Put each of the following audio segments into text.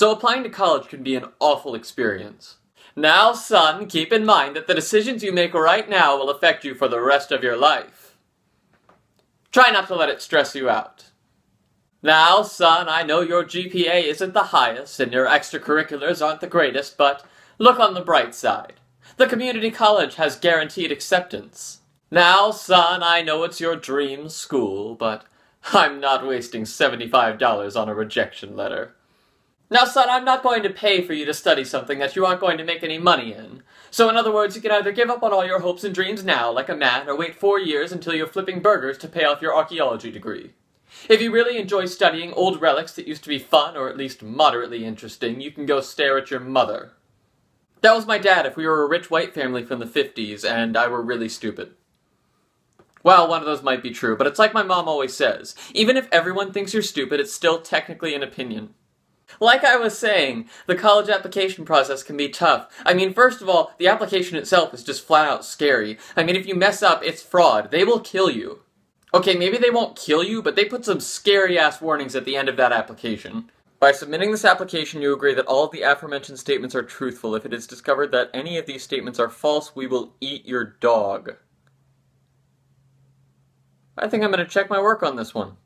So applying to college can be an awful experience. Now, son, keep in mind that the decisions you make right now will affect you for the rest of your life. Try not to let it stress you out. Now, son, I know your GPA isn't the highest and your extracurriculars aren't the greatest, but look on the bright side. The community college has guaranteed acceptance. Now, son, I know it's your dream school, but I'm not wasting $75 on a rejection letter. Now, son, I'm not going to pay for you to study something that you aren't going to make any money in. So, in other words, you can either give up on all your hopes and dreams now, like a man, or wait four years until you're flipping burgers to pay off your archaeology degree. If you really enjoy studying old relics that used to be fun, or at least moderately interesting, you can go stare at your mother. That was my dad if we were a rich white family from the 50s and I were really stupid. Well, one of those might be true, but it's like my mom always says even if everyone thinks you're stupid, it's still technically an opinion. Like I was saying, the college application process can be tough. I mean, first of all, the application itself is just flat out scary. I mean, if you mess up, it's fraud. They will kill you. Okay, maybe they won't kill you, but they put some scary ass warnings at the end of that application. By submitting this application, you agree that all of the aforementioned statements are truthful. If it is discovered that any of these statements are false, we will eat your dog. I think I'm going to check my work on this one.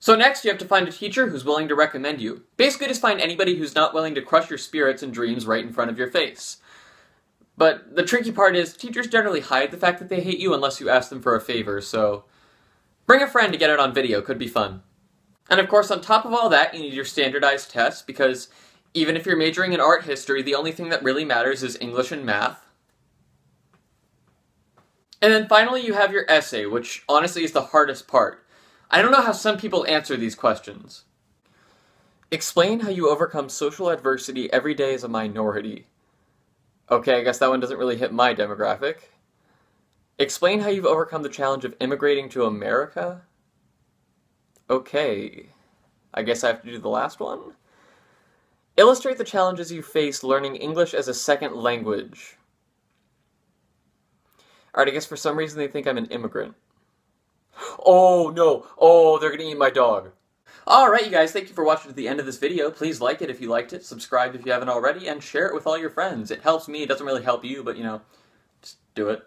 So next, you have to find a teacher who's willing to recommend you. Basically, just find anybody who's not willing to crush your spirits and dreams right in front of your face. But the tricky part is, teachers generally hide the fact that they hate you unless you ask them for a favor, so Bring a friend to get it on video, could be fun. And of course, on top of all that, you need your standardized tests, because even if you're majoring in art history, the only thing that really matters is English and math. And then finally, you have your essay, which honestly is the hardest part. I don't know how some people answer these questions. Explain how you overcome social adversity every day as a minority. Okay, I guess that one doesn't really hit my demographic. Explain how you've overcome the challenge of immigrating to America? Okay. I guess I have to do the last one? Illustrate the challenges you face learning English as a second language. Alright, I guess for some reason they think I'm an immigrant. Oh, no. Oh, they're gonna eat my dog. Alright, you guys, thank you for watching to the end of this video. Please like it if you liked it, subscribe if you haven't already, and share it with all your friends. It helps me, it doesn't really help you, but, you know, just do it.